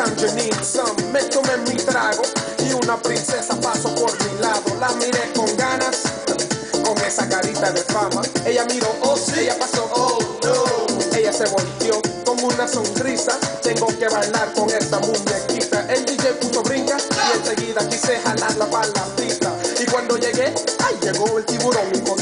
tangerine some. Me tomé mi trago y una princesa pasó por mi lado. La miré con ganas, con esa carita de fama. Ella miró, oh sí, ella pasó, oh no. Ella se volteó con una sonrisa. Tengo que bailar con esta muñequita. El DJ puso brinca y enseguida quise jalarla para la pista. Y cuando llegué, ay, llegó el tiburón y con